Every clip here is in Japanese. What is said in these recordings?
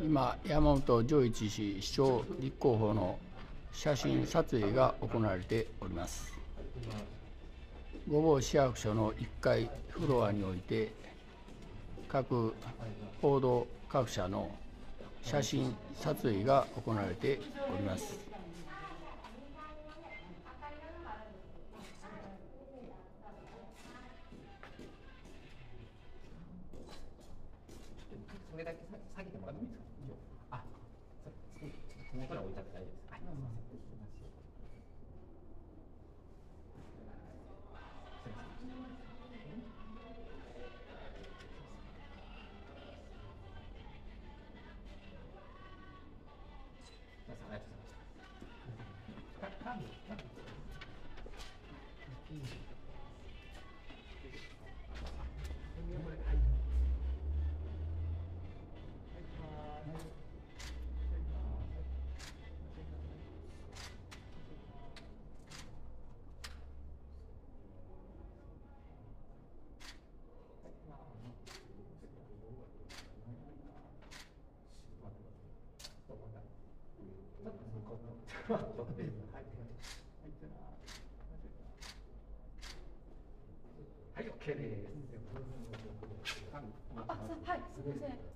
今、山本丈一氏市長立候補の写真撮影が行われております。御坊市役所の1階フロアにおいて、各報道各社の写真撮影が行われております。それだけ下げてもらってもいいですか？はい、OK です。あ、はい、すみません。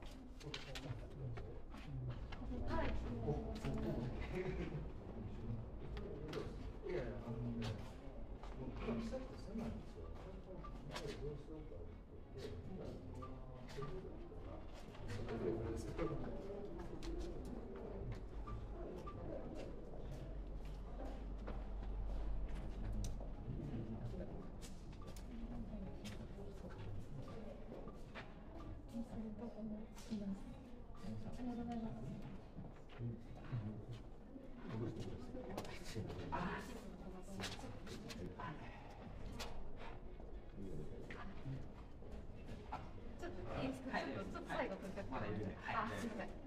とま。ありがとうございます。ちょっと、す、ちょっと最後、っはい、ません。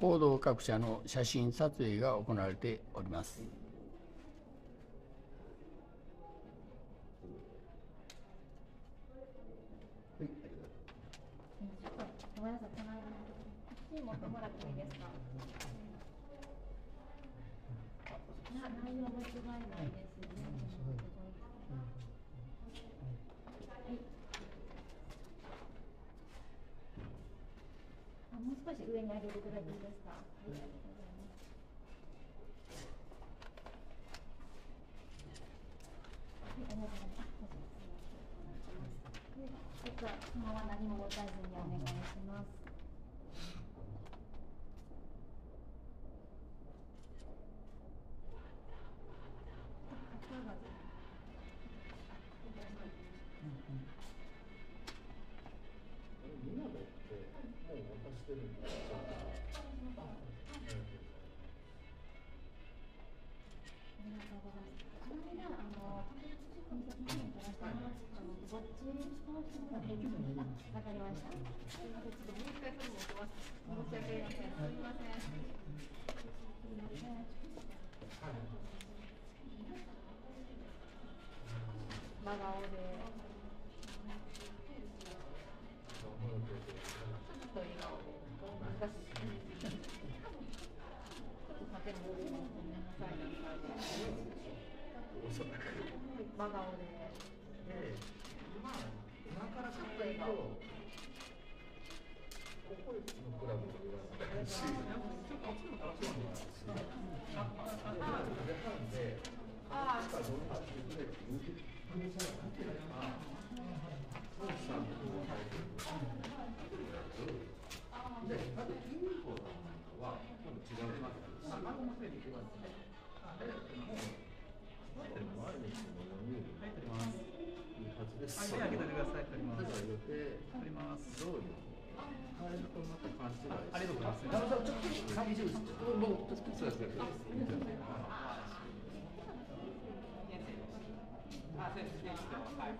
報道各社の写真撮影が行われております。ごめんなさい、少し上に上げてもらっていいですか？ありがとうございますね。あもう少し上に上げていたずにお願いしますていいですか。ありがとうございます。はい、ありがとうございます。ちょっとそのまま何も持たずにお願いします。真顔で。真顔で。で、今、今からちょっと笑顔。ここのクラブとか。ちょっとこっちの楽しみああ。で、多分インフォは多分違うますけど、まあ、もせいでいけますね。で、入ってます。入ってます。いいはずです。はい、開けてください。取ります。取ります。どういう。ありがとうございます。ちょっと寂しいです。僕、そうです。ね。あ、そうです。はい。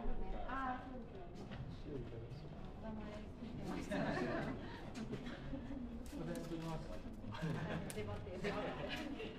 あ、そうです。名前ついてます。それます。調子悪い。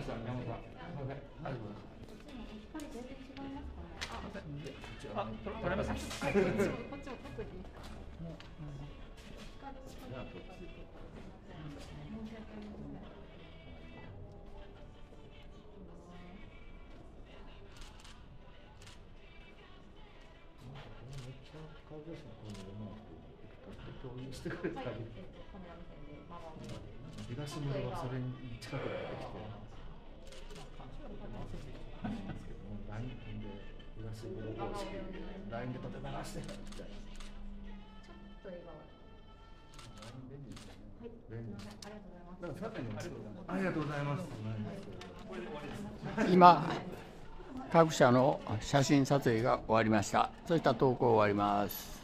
ました。山本さん。すみません。ありがとうございます。光全然違いますかね。あ、取れます。こっちもこっちも特にいいですか。光近づけたりとか申し訳ありません。めっちゃ顔写真この。東村はそれに近くなってきて。東村方式ラインで縦流してみたいな。ちょっと笑顔。はい、便利すみません、ありがとうございます。ありがとうございます。今各社の写真撮影が終わりましたそういった投稿終わります